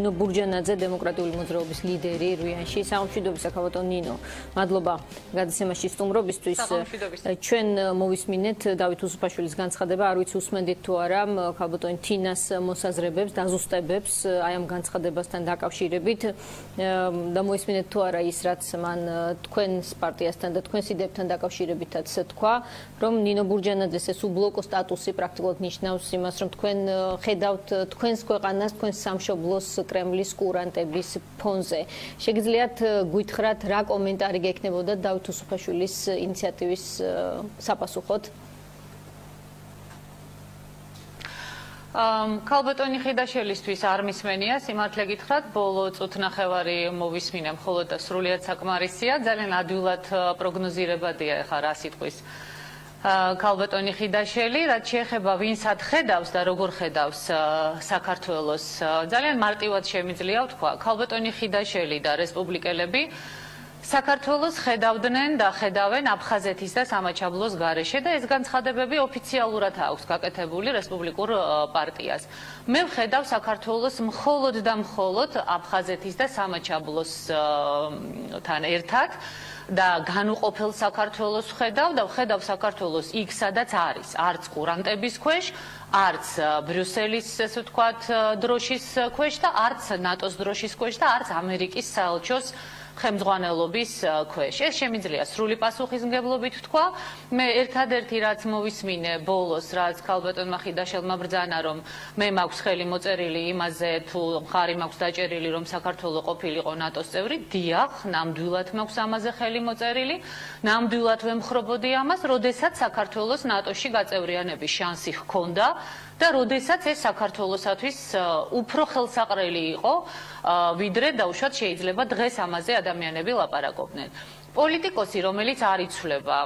ნინო ბურჯანაძე დემოკრატიული მოძრაობის ლიდერი რუიანში სამშვიდობის საკავატო ნინო. მადლობა გადაცემაში სტუმრობისთვის. ჩვენ მოვისმინეთ დავით უსუფაშვილის განცხადება. არ ვიცი უსმენდით თუ არა კავატო თინას მოსაზრებებს დაზუსტებებს აი ამ განცხადებასთან დაკავშირებით. და მოვისმინეთ თუ არა ის რაც მან თქვენს პარტიასთან და თქვენს იდეებთან დაკავშირებითაც თქვა რომ ნინო ბურჯანაძეს ეს უბლოკო სტატუსი პრაქტიკულად ნიშნავს იმას რომ თქვენ ხედავთ თქვენს ქვეყანას თქვენს სამშობლოს კრემლის კურანტების ფონზე. შეგიძლიათ გვითხრათ რა კომენტარი გექნებოდა დავით უსუფაშვილის ინიციატივის საპასუხოდ? ამ კალბეტონი ხიდაშელისთვის არ მისმენია სიმართლე გითხრათ ბოლო წუთნახევარი მოვისმინე მხოლოდ და სრულიად საკმარისია ძალიან ადვილად პროგნოზირებადია ახლა რა სიტყვის კალბატონი ხიდაშელი, რაც შეეხება ვინსად ხედავს და როგორ ხედავს საქართველოს, ძალიან მარტივად შემიძლია ვთქვა, კალბატონი ხიდაშელი და რესპუბლიკელები საქართველოს ხედავდნენ და ხედავენ აფხაზეთის და სამაჩაბლოს გარეშე და ეს განცხადებები ოფიციალურად აქვს გაკეთებული რესპუბლიკურ პარტიას. მე ვხედავ საქართველოს მხოლოდ და მხოლოდ აფხაზეთის და სამაჩაბლოს თან ერთად. და განუყოფელ საქართველოს ხედავ და ხედავ საქართველოს იქ სადაც არის. არც კურანტების ქვეშ არც ბრიუსელის ესე ვთქვათ დროშის ქვეშ და არც ნატოს დროშის ქვეშ და არც ამერიკის საელჩოს ხემძღვანელობის ქვეშ. ეს შემიძლია სრული პასუხისმგებლობით თქვა. მე ერთადერთი რაც მოვისმინე ბოლოს, რაც ქალბატონმა ხიდაშელმა ბრძანა, რომ მე მაქვს ხელი მოწერილი იმაზე, თუ ხარი მაქვს დაჭერილი, რომ საქართველოს ყოფილიყო ნატოს წევრი, დიახ, ნამდვილად მაქვს ამაზე ხელი მოწერილი. ნამდვილად ვემხრობოდი ამას, როდესაც საქართველოს ნატოში გაწევრიანების შანსი ჰქონდა. და როდესაც ეს საქართველოსათვის უფრო ხელსაყრელი იყო, ვიდრე დაუშვათ შეიძლება დღეს ამაზე ადამიანები ლაპარაკობდნენ. პოლიტიკოსი, რომელიც არ იცვლება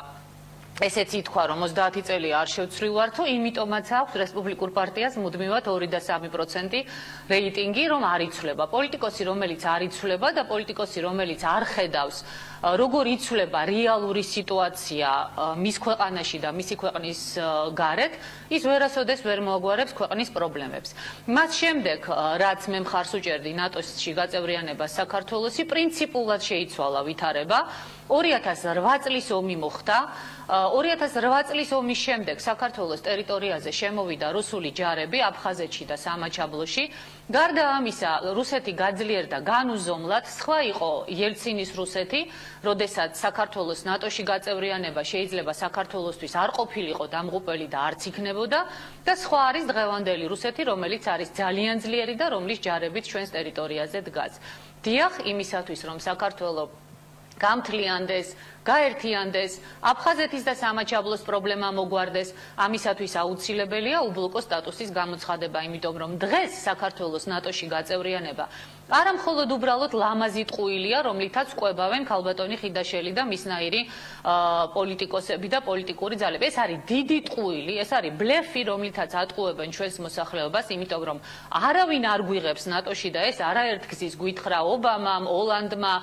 ესეც ითქვა რომ 30 წელი არ შევცვლივარ თუ იმიტომაც აქვს რესპუბლიკურ პარტიას მუდმივად 2 და 3% რეიტინგი რომ არ იცვლება. პოლიტიკოსი რომელიც არ იცვლება და პოლიტიკოსი რომელიც არ ხედავს როგორ იცვლება რეალური სიტუაცია მის ქვეყანაში და მისი ქვეყნის გარეთ ის ვერასოდეს ვერ მოაგვარებს ქვეყნის პრობლემებს. მას შემდეგ რაც მე მხარს უჭერდი ნატოში გაწევრიანებას საქართველოსი პრინციპულად შეიცვალა ვითარება 2008 წლის ომი მოხდა 2008 წლის ომის შემდეგ საქართველოს ტერიტორიაზე შემოვიდა რუსული ჯარები აფხაზეთში და სამაჩაბლოში. გარდა ამისა, რუსეთი გაძლიერდა განუზომლად, სხვა იყო ელცინის რუსეთი, როდესაც საქართველოს ნატოში გაწევრიანება შეიძლება საქართველოსთვის არ ყოფილიყო დამღუპელი და არც იქნებოდა და სხვა არის დღევანდელი რუსეთი, რომელიც არის ძალიან ძლიერი და რომლის ჯარებიც ჩვენს ტერიტორიაზე დგას. დიახ, იმისათვის რომ საქართველოს გამთლიანდეს, გაერთიანდეს, აფხაზეთის და სამაჩაბლოს პრობლემა მოგვარდეს, ამისათვის აუცილებელია უბლოკო სტატუსის გამოცხადება, იმიტომ რომ დღეს საქართველოს ნატოში გაწევრიანება არა მხოლოდ უბრალოდ ლამაზი ტყუილია, რომლითაც ყვებავენ ქალბატონი ხიდაშელი და მისნაირი პოლიტიკოსები და პოლიტიკური ძალები. ეს არის დიდი ტყუილი, ეს არის ბლეფი, რომლითაც ატყუებენ ჩვენს მოსახლეობას, იმიტომ რომ არავინ არ გვიღებს ნატოში და ეს არაერთგზის გვითხრა ობამამ, ოლანდმა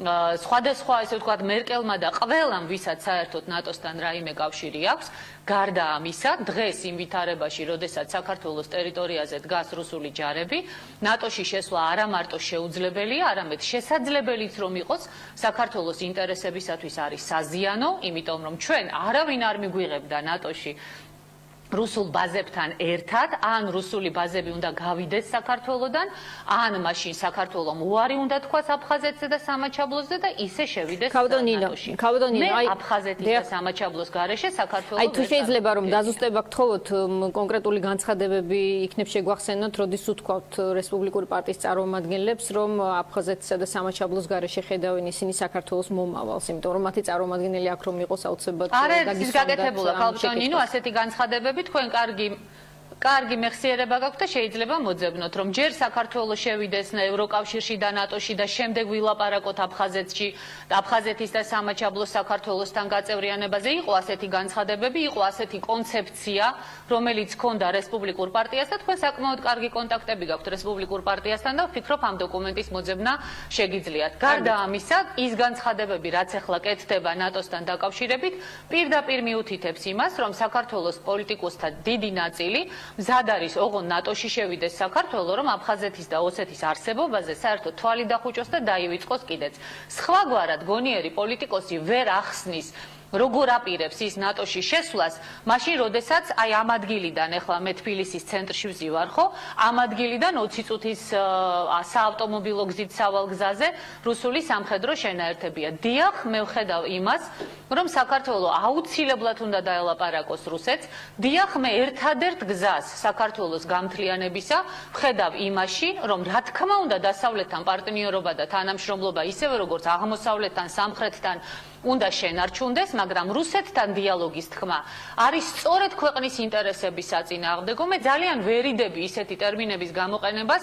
სხვადასხვა ესე ვთქვათ მერკელმა და ყველამ ვისაც საერთოდ ნატოსთან რაიმე კავშირი აქვს გარდა ამისა დღეს იმ ვითარებაში როდესაც საქართველოს ტერიტორიაზე დგას რუსული ჯარები ნატოში შესვლა არა მარტო შეუძლებელია არამედ შესაძლებელიც რომ იყოს საქართველოს ინტერესებისათვის არის საზიანო იმიტომ რომ ჩვენ არავინ არ მიგვიღებდა ნატოში რუსულ ბაზებთან ერთად, ან რუსული ბაზები უნდა გავიდეს საქართველოსდან, ან მაშინ საქართველოს უარი უნდა თქვას აფხაზეთზე და სამაჩაბლოსზე და ისე შევიდეს კავდონინო. კავდონინო, აი აფხაზეთის და სამაჩაბლოს garaშე საქართველოს აი თუ შეიძლება რომ დაზუსტება გთხოვოთ კონკრეტული განცხადებები იქნებ შეგვახსენოთ, როდის უთქვათ რესპუბლიკური პარტიის წარმომადგენლებს, რომ აფხაზეთსა და სამაჩაბლოს garaშე ხედავენ ისინი საქართველოს მომავალს, იმიტომ რომ მათი წარმომადგენელი აქ რომ იყოს აუცილებლად დაგისვამდა. არა, ის გაკეთებულა კავდონინო, ასეთი განცხადებები თქვენ კარგი კარგი მეხსიერება გაქვთ და შეიძლება მოძებნოთ რომ ჯერ საქართველოს შევიდეს ევროკავშირში და ნატოში და შემდეგ ვილაპარაკოთ აფხაზეთში. აფხაზეთის და სამაჩაბლოს საქართველოსთან გაწევრიანებაზე იყო ასეთი განცხადებები იყო ასეთი კონცეფცია რომელიც ჰქონდა რესპუბლიკურ პარტიას და თქვენ საკმაოდ კარგი კონტაქტები გაქვთ რესპუბლიკურ პარტიასთან და ვფიქრობ ამ დოკუმენტის მოძებნა შეგიძლიათ. გარდა ამისა ის განცხადებები რაც ახლა კეთდება ნატოსთან დაკავშირებით პირდაპირ მიუთითებს იმას რომ საქართველოს პოლიტიკოსთა დიდი ნაწილი მზად არის ოღონ ნატოში შევიდეს საქართველოს, რომ აფხაზეთის და ოსეთის არსებობაზე საერთოდ თვალი დახუჭოს და დაივიწყოს კიდეც. სხვაგვარად გონიერი პოლიტიკოსი ვერ ახსნის როგორ აპირებს ის ნატოში შესვლას, მაშინ როდესაც აი ამ ადგილიდან ახლა მე თბილისის ცენტრში ვზივარ, ხო? ამ ადგილიდან 20 წუთის საავტომობილო გზით სავალ გზაზე რუსული სამხედრო შენაერთებია. დიახ, მე ვხედავ იმას, რომ საქართველოს აუცილებლად უნდა დაელაპარაკოს რუსეთს. დიახ, მე ერთადერთ გზას საქართველოს გამთლიანებისა ვხედავ იმაში, რომ რა თქმა უნდა დასავლეთთან პარტნიორობა და თანამშრომლობა ისევე როგორც აღმოსავლეთთან, სამხრეთთან უნდა შენარჩუნდეს, მაგრამ რუსეთთან დიალოგის თქმა არის სწორედ ქვეყნის ინტერესების საწინააღმდეგო. მე ძალიან ვერიდები ისეთი ტერმინების გამოყენებას,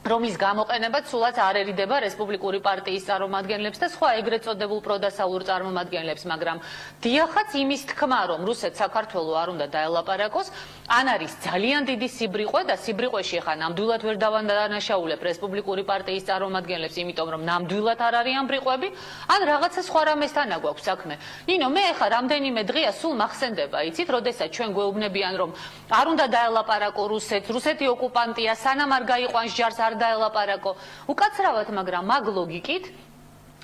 რომლის გამოყენება სულაც არ ერიდება რესპუბლიკური პარტიის წარმომადგენლებს და სხვა ეგრეთ წოდებულ პროდასაურ წარმომადგენლებს, მაგრამ დიახაც იმის თქმა, რომ რუსეთ საქართველოს არ უნდა დაელაპარაკოს, ან არის ძალიან დიდი სიბრიყვე და სიბრიყვეში ხა ნამდვილად ვერ დავანაშაულებ რესპუბლიკური პარტიის წარმომადგენლებს, იმიტომ რომ ნამდვილად არ არიან ბრიყვები, ან რაღაცა სხვა რამესთან აგვაქვს საქმე. ნინო, მე ხა რამდენიმე დღეა სულ მახსენდება, იცით, როდესაც ჩვენ გვეუბნებიან, რომ არ უნდა დაელაპარაკო რუსეთს, რუსეთი ოკუპანტია, სანამ არ გაიყვანს ჯარს არ დაელაპარაკო. უკაცრავად, მაგრამ მაგ ლოგიკით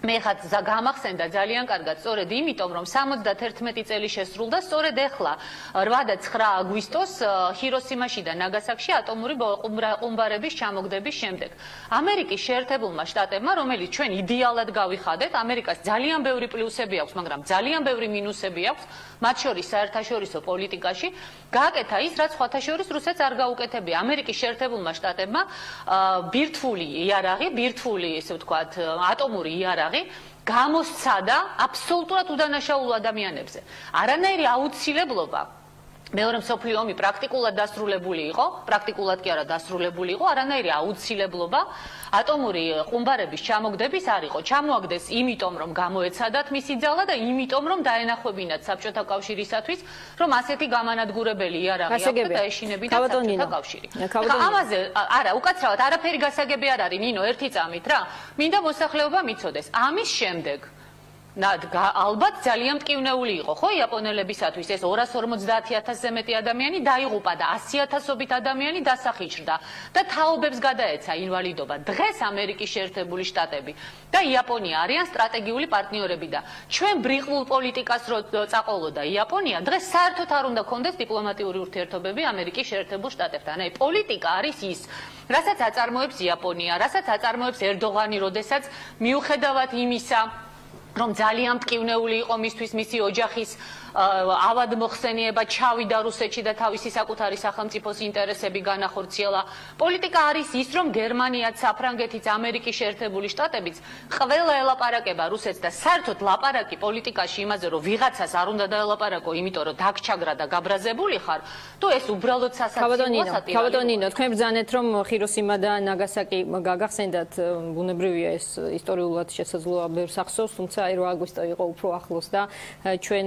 მე ხათ გამახსენდა ძალიან კარგად, სწორედ იმიტომ, რომ 71 წელი შესრულდა, სწორედ ეხლა 8 და 9 აგვისტოს ჰიროსიმაში და ნაგასაკში ატომური ყუმბარების ჩამოგდების შემდეგ. ამერიკის შეერთებულმა შტატებმა, რომელიც ჩვენ იდეალად გავიხადეთ, ამერიკას ძალიან ბევრი პლუსები აქვს, მაგრამ ძალიან ბევრი მინუსები აქვს, მათ შორის საერთაშორისო პოლიტიკაში, გააკეთა ის, რაც სხვათა შორის რუსეთს არ გაუკეთებია. ამერიკის შეერთებულმა შტატებმა ბირთვული იარაღი, ბირთვული, ესე ვთქვათ, ატომური იარაღი გამოსცადა აბსოლუტურად უდანაშაულო ადამიანებზე. არანაირი აუცილებლობა მეორე მსოფლიო ომი პრაქტიკულად დასრულებული იყო, პრაქტიკულად კი არა დასრულებული იყო, არანაირი აუცილებლობა ატომური ყუმბარების ჩამოგდების არ იყო. ჩამოაგდეს იმიტომ, რომ გამოეცადათ მისი ძალა და იმიტომ, რომ დაენახვებინათ საბჭოთა კავშირისათვის, რომ ასეთი გამანადგურებელი იარაღი აქვს და ეშინებინათ საბჭოთა კავშირი. ამაზე არა, უკაცრავად არაფერი გასაგები არ არის, ნინო, ერთი წამით რა. მინდა მოსახლეობა მიცოდეს. ამის შემდეგ ალბათ ძალიან მტკივნეული იყო ხო იაპონელებისათვის. ეს 250000-ზე მეტი ადამიანი დაიღუპა და 100000ობით ადამიანი დასახიჭრდა და თაობებს გადაეცა ინვალიდობა დღეს ამერიკის შეერთებული შტატები. და იაპონია არიან სტრატეგიული პარტნიორები და ჩვენ ბრიყვულ პოლიტიკას რო წაყოლოდა იაპონია დღეს საერთოდ არ უნდა კონდეს დიპლომატიური ურთიერთობები ამერიკის შეერთებულ შტატებთან. აი პოლიტიკა არის ის რასაც აწარმოებს იაპონია რასაც აწარმოებს ერდოღანი როდესაც მიუხედავად იმისა რომ ძალიან მტკივნეული იყო მისთვის მისი ოჯახის ავად მოხსენიება ჩავიდა რუსეთში და თავისი საკუთარი სახელმწიფოს ინტერესები განახორციელა. პოლიტიკა არის ის, რომ გერმანიაც, საფრანგეთიც, ამერიკის შეერთებული შტატებიც ყველა ელაპარაკება რუსეთს და საერთოდ ლაპარაკი პოლიტიკაში იმაზე, რომ ვიღაცას არ უნდა დაელაპარაკო, იმიტომ რომ დაგჩაგრა და გაბრაზებული ხარ, თუ ეს უბრალოდ სასაცილოა სატირა. ქავადონინო, თქვენ ბრძანეთ, რომ ჰიროსიმა და ნაგასაკი გაგახსენდათ, ბუნებრივია ეს ისტორიულად შესაძლოა ბევრს ახსოვს, თუმცა 8 აგვისტო იყო უფრო ახლოს და ჩვენ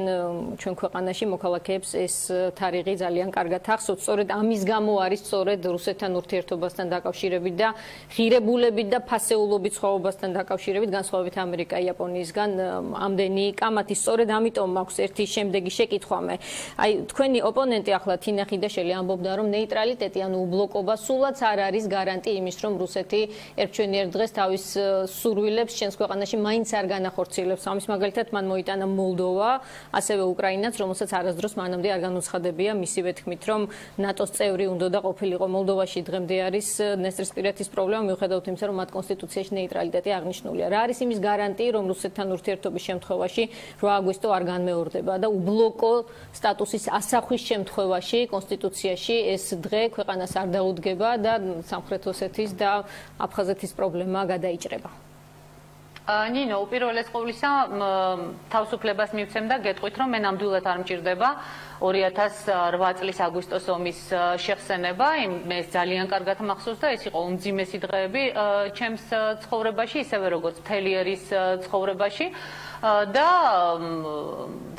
ჩვენ ქვეყანაში მოქალაქეებს ეს თარიღი ძალიან კარგად ახსოვს. სწორედ ამის გამო არის სწორედ რუსეთთან ურთიერთობასთან დაკავშირებით და ღირებულებით და ფასეულობით სხვაობასთან დაკავშირებით განსხვავებით ამერიკა იაპონიისგან ამდენი კამათი. სწორედ ამიტომ მაქვს ერთი შემდეგი შეკითხვა მე. აი თქვენი ოპონენტი ახლა თინახი და შელი ამბობდა რომ ნეიტრალიტეტი ანუ უბლოკობა სულაც არ არის გარანტი იმის რომ რუსეთი ერჩვენიერ დღეს თავის სურვილებს ჩვენს ქვეყანაში მაინც არ განახორციელებს. ამის მაგალითად მან მოიტანა მოლდოვა, ასევე უკრაინა უკრაინაც, რომელსაც არასდროს მანამდე არ განუცხადებია მისივე თქმით, რომ ნატოს წევრი უნდა და ყოფილიყო მოლდოვაში დღემდე არის ნესტრისპირეთის პრობლემა, მიუხედავად იმისა, რომ მათ კონსტიტუციაში ნეიტრალიტეტი აღნიშნულია. რა არის იმის გარანტი, რომ რუსეთთან ურთიერთობის შემთხვევაში 8 აგვისტო არ განმეორდება და უბლოკო სტატუსის ასახვის შემთხვევაში კონსტიტუციაში ეს დღე ქვეყანას არ დაუდგება და სამხრეთ ოსეთის და აფხაზეთის პრობლემა გადაიჭრება. ნინო, უპირველეს ყოვლისა, თავისუფლებას მივცემ და გეტყვით, რომ მე ნამდვილად არ მჭირდება 2008 წლის აგვისტოს ომის შეხსენება. მე ძალიან კარგად მახსოვს და ეს იყო უმძიმესი დღეები ჩემს ცხოვრებაში, ისევე როგორც თელიერის ცხოვრებაში. და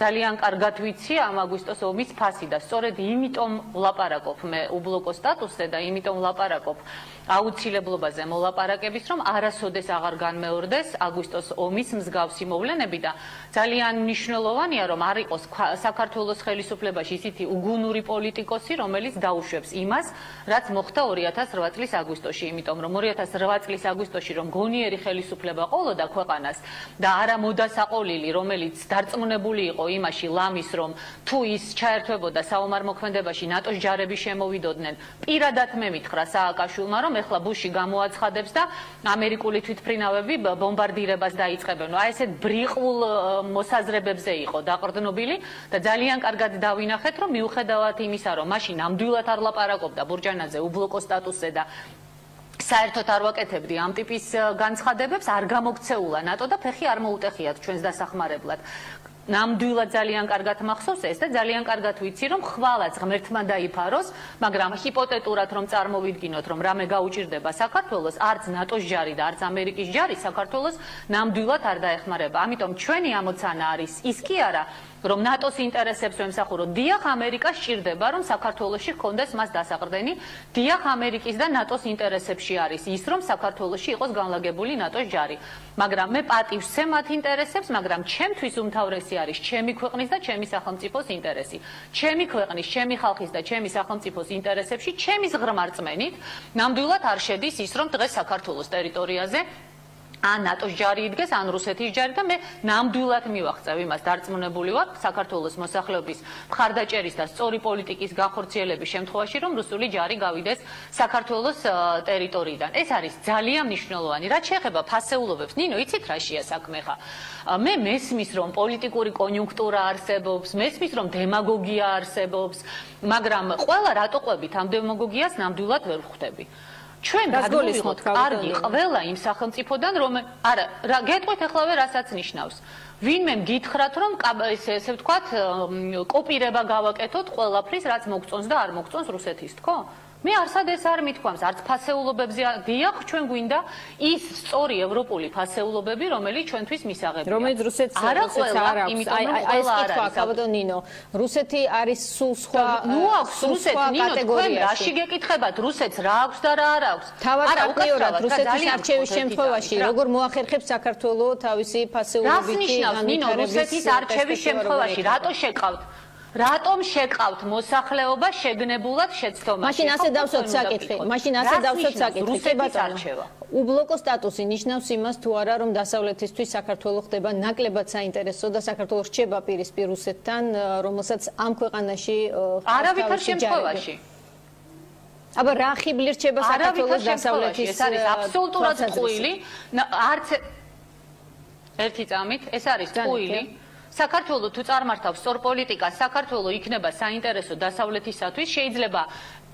ძალიან კარგად ვიცი ამ აგვისტოს ომის ფასი და სწორედ იმიტომ ვლაპარაკობ მე უბლოკო სტატუსზე და იმიტომ ვლაპარაკობ აუცილებლობაზე მოლაპარაკების, რომ არასოდეს აღარ განმეორდეს აგვისტოს ომის მსგავსი მოვლენები და ძალიან მნიშვნელოვანია, რომ არ იყოს საქართველოს ხელისუფლებაში ისეთი უგუნური პოლიტიკოსი, რომელიც დაუშვებს იმას, რაც მოხდა 2008 წლის აგვისტოში, იმიტომ რომ 2008 წლის აგვისტოში რომ გონიერი ხელისუფლება ყოლოდა ქვეყანას და არა მოდასაყოლილი, რომელიც დარწმუნებული იყო იმაში ლამის, რომ თუ ის ჩაერთვებოდა საომარ მოქმედებაში, ნატოს ჯარები შემოვიდოდნენ, პირადად მე მითხრა სააკაშვილმა, რომ ეხლა ბუში გამოაცხადებს და ამერიკული თვითფრინავები ბომბარდირებას დაიწყებენ. აი ესეთ ბრიყულ მოსაზრებებზე იყო დაყრდნობილი და ძალიან კარგად დავინახეთ, რომ მიუხედავად იმისა, რომ მაშინ ნამდვილად არ ლაპარაკობდა ბურჯანაძე უბლოკო სტატუსზე და საერთოდ არ ვაკეთებდი ამ ტიპის განცხადებებს, არ გამოგცეულა ნატო და ფეხი არ მოუტეხიათ ჩვენს დასახმარებლად. ნამდვილად ძალიან კარგად მახსოვს ეს და ძალიან კარგად ვიცი რომ ხვალაც ღმერთმა დაიფაროს, მაგრამ ჰიპოთეტურად რომ წარმოვიდგინოთ რომ რამე გაუჭirdება საქართველოს, არც ნატოს ჯარი და არც ამერიკის ჯარი საქართველოს ნამდვილად არ დაეხმარება. ამიტომ ჩვენი ამოცანა არის ის კი არა რომ ნატოს ინტერესებს ვემსახურო. დიახ, ამერიკა სჭირდება, რომ საქართველოსში ჰქონდეს მას დასაყრდენი. დიახ, ამერიკის და ნატოს ინტერესებში არის ის, რომ საქართველოსში იყოს განლაგებული ნატოს ჯარი. მაგრამ მე პატივს ვცემ მათ ინტერესებს, მაგრამ ჩემთვის უმთავრესი არის ჩემი ქვეყნის და ჩემი სახელმწიფოს ინტერესი. ჩემი ქვეყნის, ჩემი ხალხის და ჩემი სახელმწიფოს ინტერესებში ჩემი ზღრმა რწმენით, ნამდვილად არ შედის ის, რომ დღეს საქართველოს ტერიტორიაზე ან ნატოს ჯარი იდგეს, ან რუსეთის ჯარი და მე ნამდვილად მივახცევ იმას, დარწმუნებული ვარ საქართველოს მოსახლეობის მხარდაჭერის და სწორი პოლიტიკის განხორციელების შემთხვევაში, რომ რუსული ჯარი გავიდეს საქართველოს ტერიტორიიდან. ეს არის ძალიან მნიშვნელოვანი. რაც შეეხება ფასეულობებს, ნინო, იცით რა შეა საქმე ხა? მე მესმის, რომ პოლიტიკური კონიუნქტურა არსებობს, მესმის, რომ დემაგოგია არსებობს, მაგრამ ყველა რატო ყვებით ამ დემაგოგიას ნამდვილად ვერ ხვდები. ჩვენ გაგულისხმოთ კარგი ყველა იმ სახელმწიფოდან რომ არა რა გეტყვით ახლა რასაც ნიშნავს. ვინმე გითხრათ რომ ესე ესე ვთქვათ კოპირება გავაკეთოთ ყველაფრის რაც მოგწონს და არ მოგწონს რუსეთის თქო მე არსად ეს არ მithქვამს, არც ფასეულობებზე დიახ, ჩვენ გვინდა ის სწორი ევროპული ფასეულობები, რომელიც ჩვენთვის მისაღებია. რომელიც რუსეთს რუსეთს არ აქვს. აი აი ეს კითხვა, კაბადო ნინო, რუსეთი არის სულ სხვა ნუ აქვს რუსეთი ნინო, თქვენ რაში გეკითხებათ, რუსეთს რა აქვს და რა არ აქვს? არა, უკლიორად რუსეთის არჩევის შემთხვევაში, როგორ მოახერხებს საქართველოს თავისი ფასეულობითი განვითარების? ნინო, რუსეთის არჩევის შემთხვევაში რატო შეკავთ? რატომ შეკავთ მოსახლეობა შეგნებულად შეცდომაში? მაშინ ასე დავსვათ საკითხი. მაშინ ასე დავსვათ საკითხი. კი ბატონო. უბლოკო სტატუსი ნიშნავს იმას თუ არა რომ დასავლეთისთვის საქართველოს ხდება ნაკლებად საინტერესო და საქართველოს რჩება პირისპირ რუსეთთან, რომელსაც ამ ქვეყანაში არავითარ შემთხვევაში აბა რა ხიბლი რჩება საქართველოს დასავლეთის ეს არის აბსოლუტურად წყვილი არც ერთი წამით ეს არის წყვილი საქართველოს თუ წარმართავს სწორ პოლიტიკას, საქართველოს იქნება საინტერესო დასავლეთისათვის, შეიძლება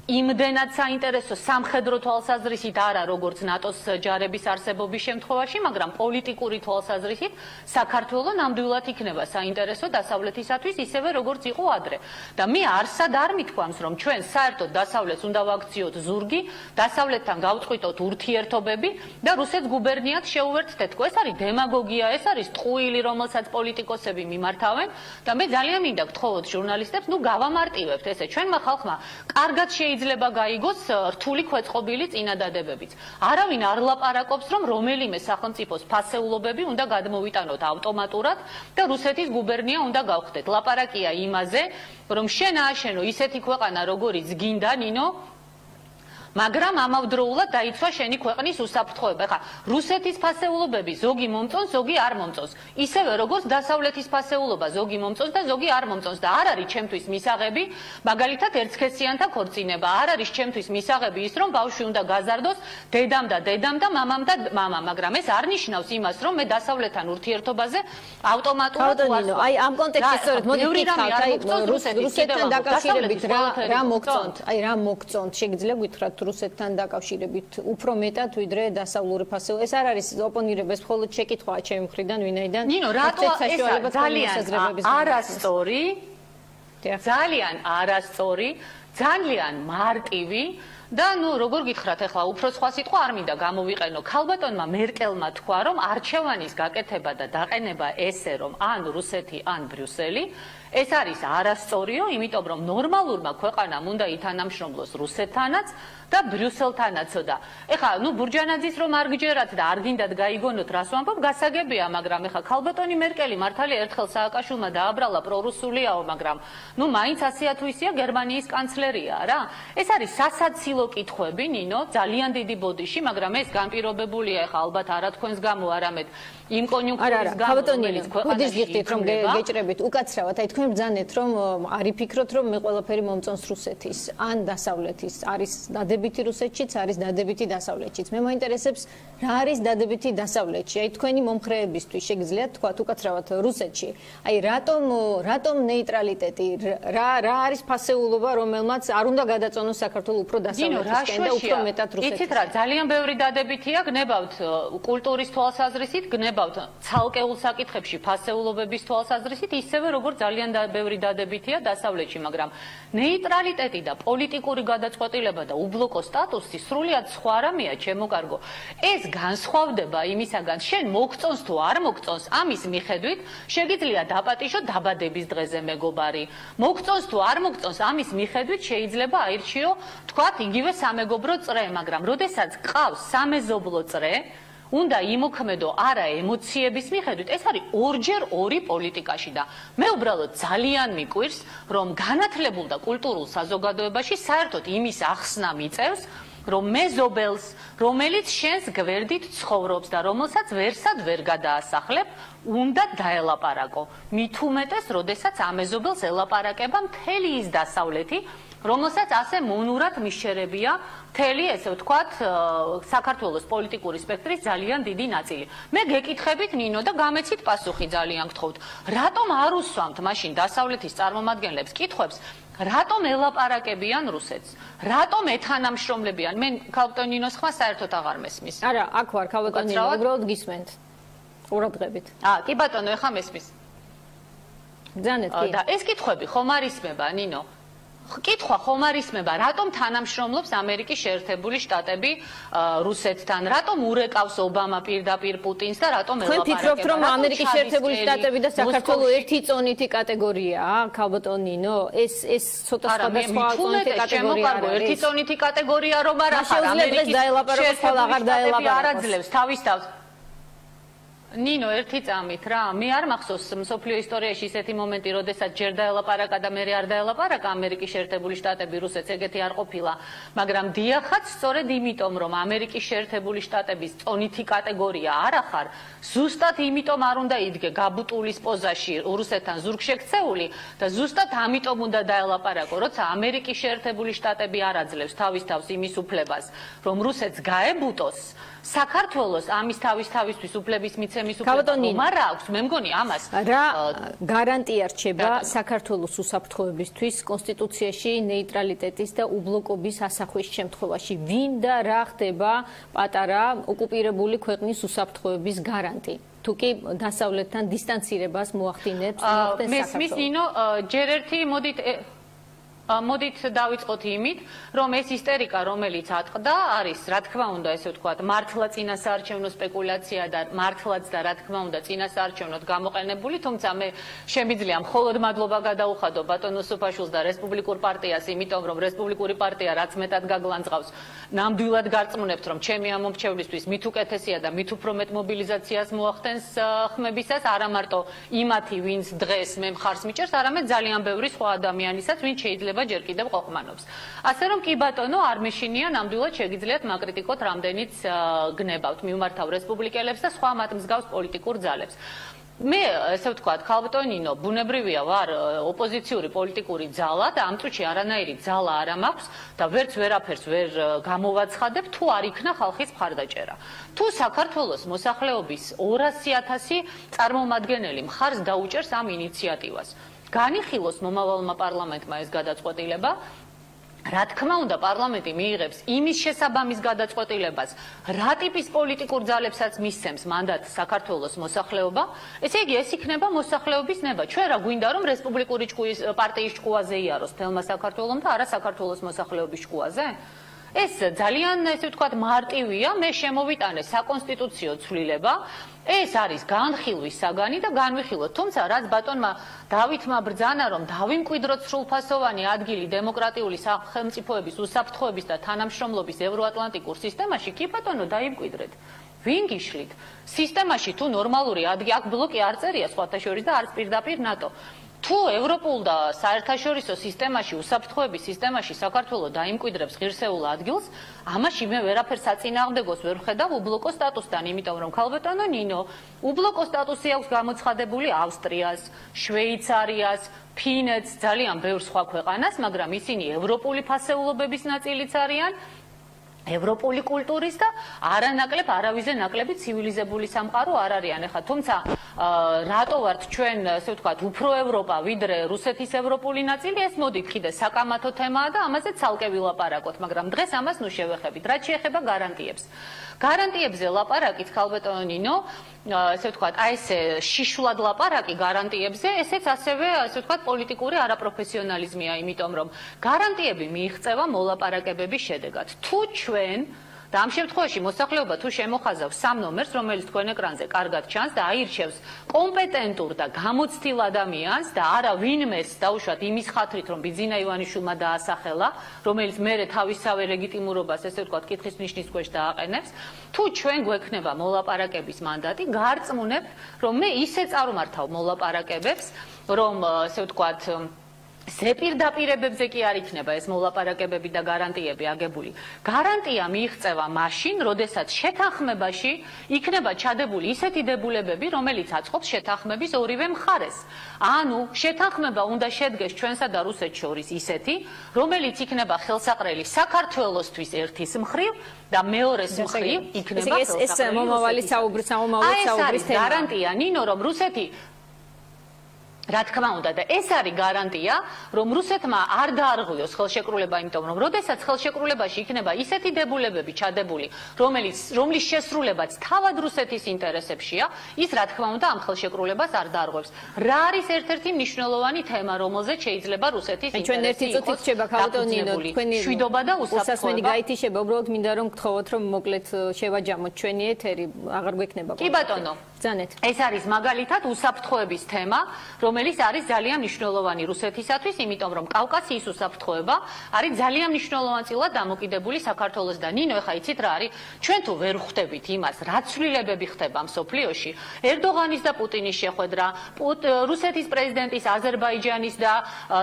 იმდენად საინტერესო სამხედრო თვალსაზრისით არა როგორც ნატოს ჯარების არსებობის შემთხვევაში, მაგრამ პოლიტიკური თვალსაზრისით საქართველოს ნამდვილად იქნება საინტერესო დასავლეთისათვის ისევე როგორც იყო ადრე. და მე არსად არ მithქვამს, რომ ჩვენ საერთოდ დასავლეთს უნდა ვაქციოთ ზურგი, დასავლეთთან გავწყვიტოთ ურთიერთობები და რუსეთს გუბერნიად შეუერთდეთ. ეს არის დემაგოგია, ეს არის ტყუილი, რომელსაც პოლიტიკოსები მიმართავენ და მე ძალიან მინდა გთხოვოთ ჟურნალისტებს, ნუ გავამარტივებთ ესე ჩვენმა ხალხმა კარგად შეიძლება შეიძლება გაიგოს რთული ქვეწყობილი წინადადებებიც. არავინ არ ლაპარაკობს, რომ რომელიმე სახელმწიფოს ფასეულობები უნდა გადმოვიტანოთ ავტომატურად და რუსეთის გუბერნია უნდა გავხდეთ. ლაპარაკია იმაზე, რომ შენ ააშენო ისეთი ქვეყანა, როგორიც გინდა, ნინო, მაგრამ ამავდროულად დაიცვა შენი ქვეყნის უსაფრთხოება. ხა რუსეთის ფასეულობები ზოგი მომწონს, ზოგი არ მომწონს. ისევე როგორც დასავლეთის ფასეულობა ზოგი მომწონს და ზოგი არ მომწონს და არ არის ჩემთვის მისაღები, მაგალითად ერთსქესიანთა ქორწინება. არ არის ჩემთვის მისაღები ის, რომ ბავშვი უნდა გაზარდოს დედამ და დედამ და მამამ და მამამ, მაგრამ ეს არ ნიშნავს იმას, რომ მე დასავლეთთან ურთიერთობაზე ავტომატურად ვარ. აი ამ კონტექსტში სწორედ მოდი ვკითხავთ, აი რუსეთთან დაკავშირებით რა რა მოგწონთ? აი რა მოგწონთ? შეგიძლია გითხრათ რუსეთთან დაკავშირებით უფრო მეტად ვიდრე დასავლური ფასეულ. ეს არ არის ოპონირებას, მხოლოდ შეკითხვაა ჩემი მხრიდან, ვინაიდან ნინო, რატო ეს ძალიან არასწორი? ძალიან არასწორი, ძალიან მარტივი და ნუ როგორ გითხრათ ახლა უფრო სხვა სიტყვა არ მინდა გამოვიყენო. ქალბატონმა მერკელმა თქვა რომ არჩევანის გაკეთება და დაყენება ესე რომ ან რუსეთი ან ბრიუსელი ეს არის არასწორიო იმიტომ რომ ნორმალურმა ქვეყანამ უნდა ითანამშრომლოს რუსეთთანაც და ბრიუსელთანაცო და ეხლა ნუ ბურჯანაძის რომ არ გჯერათ და არ გინდათ გაიგონოთ რას ვამბობ? გასაგებია მაგრამ ეხლა ქალბატონი მერკელი მართალია ერთხელ სააკაშვილმა დააბრალა პრორუსულიაო მაგრამ ნუ მაინც ასეა თუ ისეა გერმანიის კანცლერია რა. ეს არის სასაცილო კითხვები ნინო ძალიან დიდი ბოდიში მაგრამ ეს განპირობებულია ეხლა ალბათ არა თქვენს გამო არამედ იმ კონიუნქტურის გამო ქალბატონი ბოდიშ გიხდით რომ გეჭრებით უკაცრავად. აი თქვენ ბძანეთ რომ არი ფიქრობთ რომ მე ყველაფერი მომწონს რუსეთის ან დასავლეთის. არის და დადებითი რუსეთშიც არის დადებითი დასავლეთშიც. მე მოინტერესებს რა არის დადებითი დასავლეთში? აი თქვენი მომხრეებისთვის შეგიძლიათ თქვა უკაცრავად რუსეთში. აი რატომ რატომ ნეიტრალიტეტი? რა რა არის ფასეულობა, რომელმაც არ უნდა გადაწონოს საქართველოს უფრო დასავლეთისკენ და უფრო მეტად რუსეთს? იცით რა, ძალიან ბევრი დადებითია, გნებავთ კულტურის თვალსაზრისით, გნებავთ ცალკეულ საკითხებში ფასეულობების თვალსაზრისით, ისევე როგორც ძალიან ბევრი დადებითია დასავლეთში, მაგრამ ნეიტრალიტეტი და პოლიტიკური გადაწყვეტილება და უბლო ბლოკო სტატუსი სრულიად სხვა რამეა, ჩემო კარგო. ეს განსხვავდება იმისაგან, შენ მოგწონს თუ არ მოგწონს, ამის მიხედვით შეგიძლია დაპატიშო დაბადების დღეზე მეგობარი. მოგწონს თუ არ მოგწონს, ამის მიხედვით შეიძლება აირჩიო, თქვათ, იგივე სამეგობრო წრე, მაგრამ როდესაც ყავს სამეზობლო წრე, უნდა იმოქმედო არა ემოციების მიხედვით, ეს არის ორჯერ ორი პოლიტიკაში და მე უბრალოდ ძალიან მიკვირს, რომ განათლებულ და კულტურულ საზოგადოებაში საერთოდ იმის ახსნა მიწევს, რომ მეზობელს, რომელიც შენს გვერდით ცხოვრობს და რომელსაც ვერსად ვერ გადაასახლებ, უნდა დაელაპარაკო. მით უმეტეს, როდესაც ამეზობელს ელაპარაკება მთელი ის დასავლეთი, რომელსაც ასე მონურად მიშერებია მთელი ესე ვთქვათ საქართველოს პოლიტიკური სპექტრის ძალიან დიდი ნაწილი. მე გეკითხებით ნინო და გამეცით პასუხი ძალიან გთხოვთ. რატომ არ უსვამთ მაშინ დასავლეთის წარმომადგენლებს კითხვებს? რატომ ელაპარაკებიან რუსეთს? რატომ ეთანამშრომლებიან? მე ქალბატონინოს ხმა საერთოდ აღარ მესმის. არა, აქ ვარ ქალბატონინო, უბრალოდ გისმენთ. ყურადღებით. აა, კი ბატონო, ეხა მესმის. ძანეთ კი. და ეს კითხვები ხომ არ ისმება, ნინო? კითხვა ხომ არ ისმება, რატომ თანამშრომლობს ამერიკის შეერთებული შტატები რუსეთთან? რატომ ურეკავს ობამა პირდაპირ პუტინს და რატომ ელაპარაკება? თქვენ ფიქრობთ, რომ ამერიკის შეერთებული შტატები და საქართველოს ერთი წონითი კატეგორიაა, ქალბატონინო? ეს ეს ცოტა სხვადასხვა წონითი კატეგორია არის. ერთი წონითი კატეგორია რომ არა ხარ ამერიკის შეერთებული შტატები არ აძლევს თავის თავს. ნინო ერთი წამით რა მე არ მახსოვს მსოფლიო ისტორიაში ისეთი მომენტი როდესაც ჯერ დაელაპარაკა და მე არ დაელაპარაკა ამერიკის შეერთებული შტატები რუსეთს ეგეთი არ ყოფილა. მაგრამ დიახაც სწორედ იმიტომ რომ ამერიკის შეერთებული შტატების წონითი კატეგორია არ ახარ ზუსტად იმიტომ არ უნდა იდგე გაბუტულის პოზაში რუსეთთან ზურგშექცეული და ზუსტად ამიტომ უნდა დაელაპარაკო როცა ამერიკის შეერთებული შტატები არ აძლევს თავის თავს იმის უფლებას რომ რუსეთს გაებუტოს საქართველოს ამის თავის თავისთვის უფლების მიცემის უფლება მარა აქვს? მე მგონი ამას. რა გარანტია რჩება საქართველოს უსაფრთხოებისთვის კონსტიტუციაში ნეიტრალიტეტის და უბლოკობის ასახვის შემთხვევაში. ვინ და რა ხდება პატარა ოკუპირებული ქვეყნის უსაფრთხოების გარანტი? თუკი დასავლეთთან დისტანცირებას მოახდინებს მოახდენს საქართველოს. მე მის ნინო ჯერ ერთი მოდით მოდით დავიწყოთ იმით, რომ ეს ისტერიკა, რომელიც ატყდა, არის, რა თქმა უნდა, ესე ვთქვათ, მართლა წინასაარჩევნო სპეკულაცია და მართლაც და რა თქმა უნდა, წინასაარჩევნოდ გამოყენებული, თუმცა მე შემიძლია მხოლოდ მადლობა გადაუხადო ბატონო სუფაშვილს და რესპუბლიკურ პარტიას, იმიტომ რომ რესპუბლიკური პარტია რაც მეტად გაგლანძღავს, ნამდვილად გარწმუნებთ, რომ ჩემი ამომრჩევლისთვის მით უკეთესია და მით უფრო მეტ მობილიზაციას მოახდენს ხმებისას, არა მარტო იმათი, ვინც დღეს მე მხარს მიჭერს, არამედ ძალიან ბევრი სხვა ადამიანისაც, ვინც შეიძლება შეიძლება ჯერ კიდევ ყოფმანობს. ასე რომ კი ბატონო, არ მეშინია ნამდვილად შეგიძლიათ მაკრიტიკოთ რამდენიც გნებავთ მიმართავ რესპუბლიკელებს და სხვა მათ მსგავს პოლიტიკურ ძალებს. მე ესე ვთქვათ, ქალბატონინო, ბუნებრივია ვარ ოპოზიციური პოლიტიკური ძალა და ამ წუთში არანაირი ძალა არ მაქვს და ვერც ვერაფერს ვერ გამოვაცხადებ თუ არ იქნა ხალხის მხარდაჭერა. თუ საქართველოს მოსახლეობის 200.000 წარმომადგენელი მხარს დაუჭერს ამ ინიციატივას. განიხილოს მომავალმა პარლამენტმა ეს გადაწყვეტილება. რა თქმა უნდა პარლამენტი მიიღებს იმის შესაბამის გადაწყვეტილებას რა ტიპის პოლიტიკურ ძალებსაც მისცემს მანდატ საქართველოს მოსახლეობა. ესე იგი ეს იქნება მოსახლეობის ნება. ჩვენ რა გვინდა რომ რესპუბლიკური ჭკუის პარტიის ჭკუაზე იაროს თელმა საქართველოს და არა საქართველოს მოსახლეობის ჭკუაზე ეს ძალიან ესე ვთქვათ მარტივია, მე შემოვიტანე საკონსტიტუციო ცვლილება. ეს არის განხილვის საგანი და განვიხილოთ. თუმცა რაც ბატონმა დავითმა ბრძანა, რომ დავიმკვიდროთ სრულფასოვანი ადგილი დემოკრატიული სახელმწიფოების უსაფრთხოების და თანამშრომლობის ევროატლანტიკურ სისტემაში, კი ბატონო, დაიმკვიდრეთ. ვინ გიშლით? სისტემაში თუ ნორმალური ადგილი აქ ბლოკი არ წერია სხვათა შორის და არც პირდაპირ ნატო. თუ ევროპულ და საერთაშორისო სისტემაში, უსაფრთხოების სისტემაში საქართველოს დაიმკვიდრებს ღირსეულ ადგილს, ამაში მე ვერაფერს აწინააღმდეგოს ვერ ხედავ უბლოკო სტატუსთან, იმიტომ რომ ქალბატონო ნინო, უბლოკო სტატუსი აქვს გამოცხადებული ავსტრიას, შვეიცარიას, ფინეთს, ძალიან ბევრ სხვა ქვეყანას, მაგრამ ისინი ევროპული ფასეულობების ნაწილიც არიან. ევროპული კულტურის და არანაკლებ არავიზე ნაკლები ცივილიზებული სამყარო არ არიან. ეხლა თუმცა რატო ვართ ჩვენ, ასე ვთქვათ, უფრო ევროპა ვიდრე რუსეთის ევროპული ნაწილი? ეს მოდით კიდე საკამათო თემაა და ამაზე ცალკე ვილაპარაკოთ, მაგრამ დღეს ამას ნუ შევეხებით. რაც შეეხება გარანტიებს. გარანტიებზე ლაპარაკით ქალბატონო ნინო, ასე ვთქვათ, აი ესე შიშულად ლაპარაკი გარანტიებზე, ესეც ასევე, ასე ვთქვათ, პოლიტიკური არაპროფესიონალიზმია, იმიტომ რომ გარანტიები მიიღწევა მოლაპარაკებების შედეგად. თუ ჩვენ და ამ შემთხვევაში მოსახლეობა თუ შემოხაზავს სამ ნომერს, რომელიც თქვენ ეკრანზე კარგად ჩანს და აირჩევს კომპეტენტურ და გამოცდილ ადამიანს და არა ვინმეს დაუშვათ იმის ხათრით, რომ ბიძინა ივანიშვილმა დაასახელა, რომელიც მეરે თავისავე ლეგიტიმურობას, ესე ვთქვათ, კითხის ნიშნის ქვეშ დააყენებს, თუ ჩვენ გვექნება მოლაპარაკების მანდატი, გარწმუნებთ, რომ მე ისე წარმართავ მოლაპარაკებებს, რომ ესე ვთქვათ, ზეპირდაპირებებზე კი არ იქნება ეს მოლაპარაკებები და გარანტიები აგებული. გარანტია მიიღწევა მაშინ, როდესაც შეთანხმებაში იქნება ჩადებული ისეთი დებულებები, რომელიც აწყობს შეთანხმების ორივე მხარეს. ანუ შეთანხმება უნდა შედგეს ჩვენსა და რუსეთს შორის ისეთი, რომელიც იქნება ხელსაყრელი საქართველოსთვის ერთის მხრივ და მეორეს მხრივ იქნება ეს ეს მომავალი საუბრის მომავალი საუბრის თემა. გარანტია ნინო რომ რუსეთი რა თქმა უნდა და ეს არის გარანტია, რომ რუსეთმა არ დაარღვიოს ხელშეკრულება, იმიტომ რომ როდესაც ხელშეკრულებაში იქნება ისეთი დებულებები ჩადებული, რომელიც რომლის შესრულებაც თავად რუსეთის ინტერესებშია, ის რა თქმა უნდა ამ ხელშეკრულებას არ დაარღვევს. რა არის ერთ-ერთი მნიშვნელოვანი თემა, რომელზეც შეიძლება რუსეთის ინტერესი ჩვენ ერთი წუთით შეება ქალტონინო, თქვენი შვიდობა და უსასმენი გაითიშება, უბრალოდ მინდა რომ გთხოვოთ, რომ მოკლედ შევაჯამოთ ჩვენი ეთერი, აღარ გვექნება. კი ბატონო. ძანეთ. ეს არის მაგალითად უსაფრთხოების თემა, რომელიც არის ძალიან მნიშვნელოვანი რუსეთისათვის, იმიტომ რომ კავკასიის უსაფრთხოება არის ძალიან მნიშვნელოვანწილად დამოკიდებული საქართველოს და ნინო, ეხა იცით რა არის? ჩვენ თუ ვერ ხვდებით იმას, რა ცვლილებები ხდება მსოფლიოში, ერდოღანის და პუტინის შეხვედრა, რუსეთის პრეზიდენტის, აზერბაიჯანის და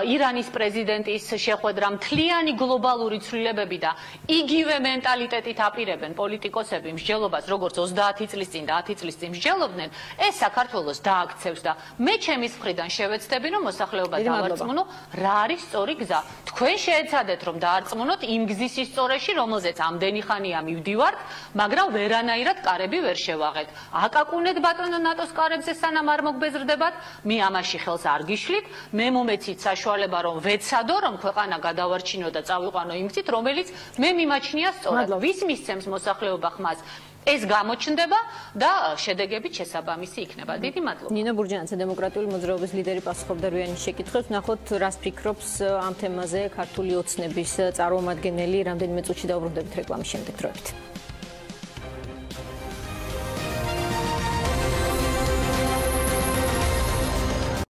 ირანის პრეზიდენტის შეხვედრა, მთლიანი გლობალური ცვლილებები და იგივე მენტალიტეტით აპირებენ პოლიტიკოსები მსჯელობას, როგორც 30 წლის წინ და 10 წლის წინ მსჯელობ ვცდილობდნენ, ეს საქართველოს დააქცევს და მე ჩემის მხრიდან შევეცდები, რომ მოსახლეობა დავარწმუნო, რა არის სწორი გზა. თქვენ შეეცადეთ, რომ დაარწმუნოთ იმ გზის ისტორიაში, რომელზეც ამდენი ხანია მივდივართ, მაგრამ ვერანაირად კარები ვერ შევაღეთ. აკაკუნეთ ბატონო ნატოს კარებზე სანამ არ მოგბეზრდებათ, მე ამაში ხელს არ გიშლით, მე მომეცით საშუალება, რომ ვეცადო, რომ ქვეყანა გადავარჩინო და წავიყვანო იმ გზით, რომელიც მე მიმაჩნია სწორად. ვის მისცემს მოსახლეობა ხმას? ეს გამოჩნდება და შედეგები შესაბამისი იქნება. დიდი მადლობა. ნინო ბურჯანაძე დემოკრატიული მოძრაობის ლიდერი პასუხობდა რუიანის შეკითხვებს. ნახოთ, რას ფიქრობს ამ თემაზე ქართული ოცნების წარმომადგენელი. რამდენიმე წუთში დაუბრუნდებით რეკლამის შემდეგ დროებით.